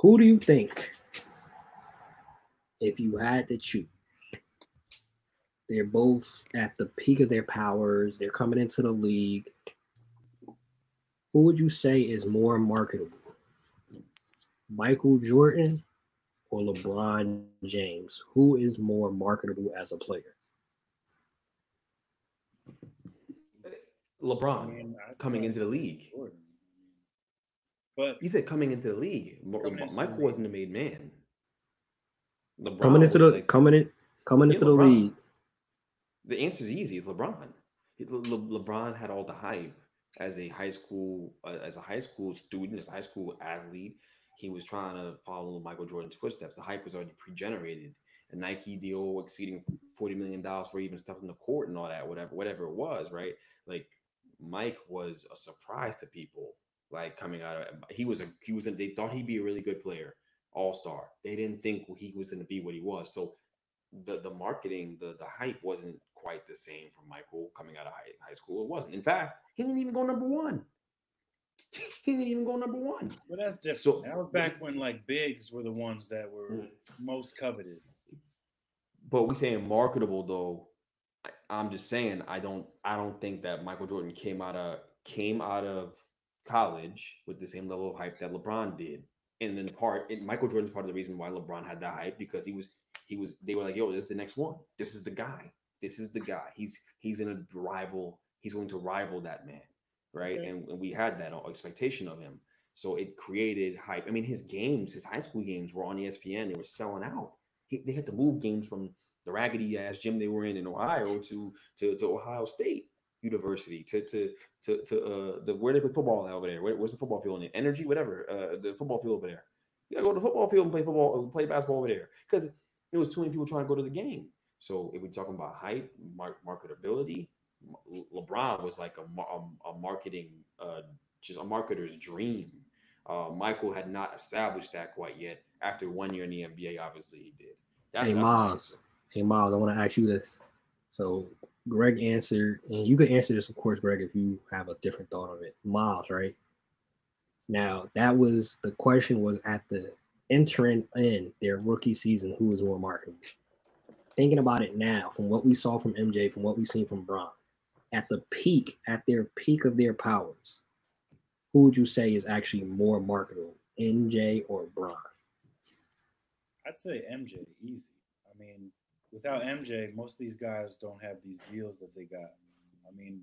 Who do you think, if you had to choose, they're both at the peak of their powers, they're coming into the league. Who would you say is more marketable? Michael Jordan or LeBron James? Who is more marketable as a player? LeBron coming into the league. Jordan. But he said coming into the league. Michael wasn't a made man. LeBron coming into the like, coming in coming into the league. The answer is easy. It's LeBron. Le, Le, LeBron had all the hype as a high school uh, as a high school student, as a high school athlete. He was trying to follow Michael Jordan's footsteps. The hype was already pre-generated. A Nike deal exceeding forty million dollars for even stuff in the court and all that, whatever, whatever it was, right? Like Mike was a surprise to people. Like coming out of he was a he was a, they thought he'd be a really good player, all star. They didn't think he was going to be what he was. So the the marketing, the the hype wasn't quite the same for Michael coming out of high, high school. It wasn't. In fact, he didn't even go number one. he didn't even go number one. But that's different. So, that was back when like bigs were the ones that were mm. most coveted. But we saying marketable though. I'm just saying I don't I don't think that Michael Jordan came out of came out of college with the same level of hype that LeBron did. And then part and Michael Jordan's part of the reason why LeBron had that hype because he was he was they were like, yo, this is the next one. This is the guy. This is the guy. He's he's in a rival, he's going to rival that man. Right. Okay. And, and we had that expectation of him. So it created hype. I mean, his games, his high school games were on ESPN. They were selling out. He, they had to move games from the raggedy ass gym they were in in Ohio to to, to Ohio State University to to to, to uh the where they play football over there. Where, where's the football field? In Energy, whatever. Uh, the football field over there. You gotta go to the football field and play football, uh, play basketball over there because it was too many people trying to go to the game. So if we're talking about hype, mark, marketability, LeBron was like a, a, a marketing, uh, just a marketer's dream. Uh, Michael had not established that quite yet. After one year in the NBA, obviously he did. That's hey Miles, hey Miles, I want to ask you this. So Greg answered, and you could answer this, of course, Greg, if you have a different thought of it. Miles, right? Now that was the question was at the entering in their rookie season, who was more marketable? Thinking about it now, from what we saw from MJ, from what we've seen from Bron, at the peak, at their peak of their powers, who would you say is actually more marketable, MJ or Bron? I'd say MJ, easy. I mean, without MJ, most of these guys don't have these deals that they got. I mean,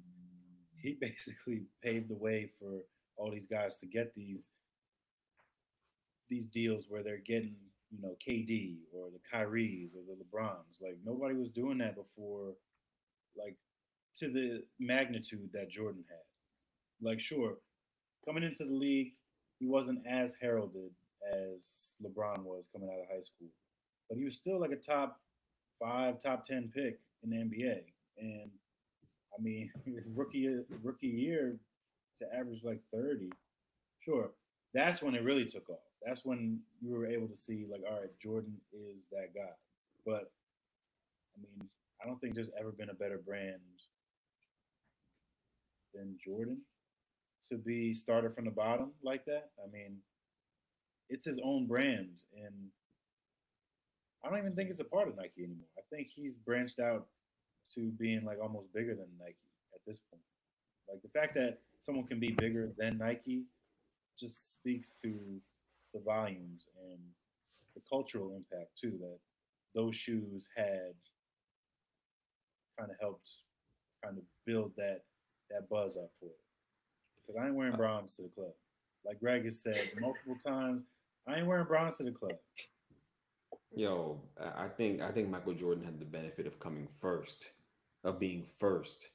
he basically paved the way for all these guys to get these these deals where they're getting, you know, KD or the Kyries or the LeBrons. Like nobody was doing that before, like to the magnitude that Jordan had. Like, sure, coming into the league, he wasn't as heralded as LeBron was coming out of high school, but he was still like a top five, top ten pick in the NBA. And I mean, rookie rookie year to average like thirty, sure, that's when it really took off. That's when you were able to see like, all right, Jordan is that guy. But I mean, I don't think there's ever been a better brand than Jordan to be started from the bottom like that. I mean, it's his own brand, and I don't even think it's a part of Nike anymore. I think he's branched out to being like almost bigger than Nike at this point. Like the fact that someone can be bigger than Nike just speaks to the volumes and the cultural impact too that those shoes had kind of helped kind of build that that buzz up for it. Because I ain't wearing uh, Brons to the club. Like Greg has said multiple times, I ain't wearing Brons to the club. Yo, I think I think Michael Jordan had the benefit of coming first, of being first.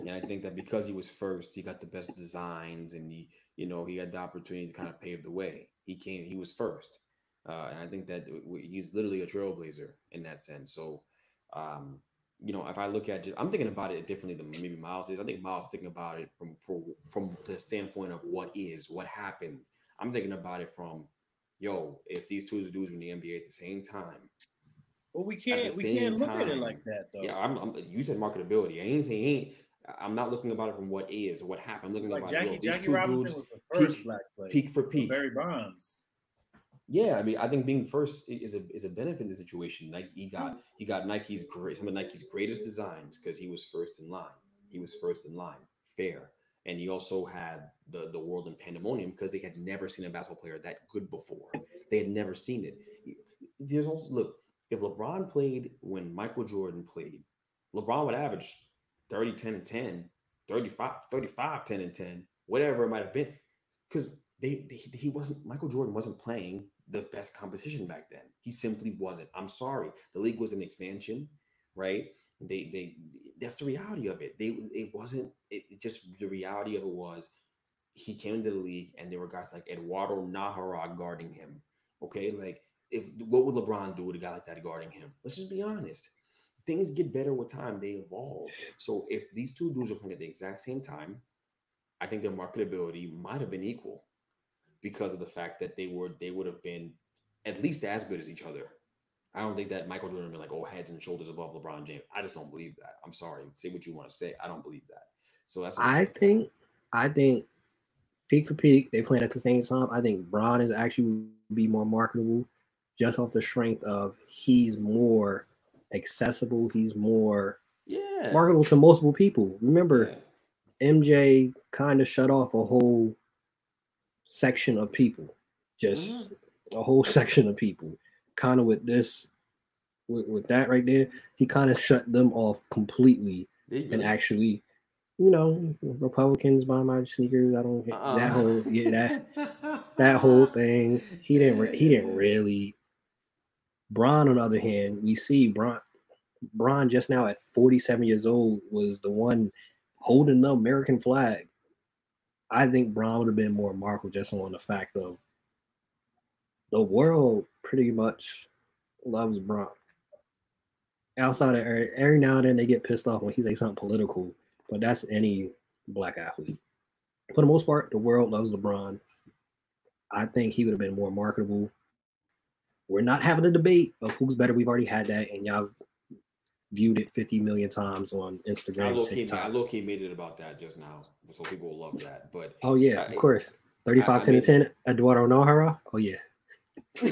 And I think that because he was first, he got the best designs and he, you know, he had the opportunity to kind of pave the way. He came, he was first. Uh, and I think that he's literally a trailblazer in that sense. So, um, you know, if I look at it, I'm thinking about it differently than maybe Miles is. I think Miles thinking about it from from, from the standpoint of what is, what happened. I'm thinking about it from, yo, if these two dudes were in the NBA at the same time. Well, we can't we can't look time, at it like that though. Yeah, I'm, I'm, you said marketability. I ain't saying ain't. I'm not looking about it from what is or what happened. I'm looking like about Jackie, yo, Jackie Robinson was the first peak, black player. Peak for peak. Barry Bonds. Yeah, I mean, I think being first is a is a benefit in the situation. Like he got hmm. he got Nike's great some of Nike's greatest designs because he was first in line. He was first in line, fair, and he also had the the world in pandemonium because they had never seen a basketball player that good before. They had never seen it. There's also look if LeBron played when Michael Jordan played, LeBron would average 30, 10, and 10, 35, 35, 10, and 10, whatever it might have been. Because they, they he wasn't Michael Jordan wasn't playing the best competition back then. He simply wasn't. I'm sorry. The league was an expansion, right? They they that's the reality of it. They it wasn't it just the reality of it was he came into the league and there were guys like Eduardo Najera guarding him. Okay, like if what would LeBron do with a guy like that guarding him? Let's just be honest. Things get better with time, they evolve. So if these two dudes are playing at the exact same time, I think their marketability might have been equal because of the fact that they were they would have been at least as good as each other. I don't think that Michael Jordan would be like, oh, heads and shoulders above LeBron James. I just don't believe that. I'm sorry. Say what you want to say. I don't believe that. So that's I think, I think, peak for peak, they playing at the same time. I think Bron is actually be more marketable, just off the strength of he's more accessible. He's more yeah. marketable to multiple people. Remember, yeah. MJ kind of shut off a whole section of people, just Mm-hmm. a whole section of people. Kind of with this, with, with that right there, he kind of shut them off completely and actually, you know, Republicans buy my sneakers. I don't Uh-uh. that whole yeah that that whole thing. He didn't re- he didn't really. Bron, on the other hand, we see Bron. Bron just now at 47 years old was the one holding the American flag. I think Bron would have been more remarkable just on the fact of the world pretty much loves Bron. Outside of every, every now and then they get pissed off when he say something political, but that's any black athlete. For the most part, the world loves LeBron. I think he would have been more marketable. We're not having a debate of who's better. We've already had that, and y'all viewed it 50 million times on I Instagram, low key, I low key made it about that just now, so people will love that. But Oh yeah, I- of course. 35, I 10, and 10. Eduardo Najera. Oh yeah.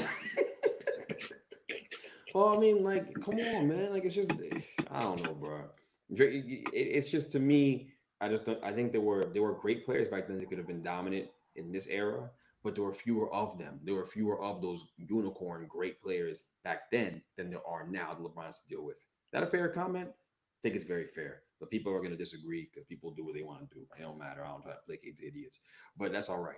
well, I mean, like, come on, man. Like, it's just, I don't know, bro. It's just to me, I just don't. I think there were there were great players back then that could have been dominant in this era, but there were fewer of them. There were fewer of those unicorn great players back then than there are now that LeBron has to deal with. Is that a fair comment? I think it's very fair. But people are going to disagree because people do what they want to do. It don't matter. I don't try to placate idiots, but that's all right.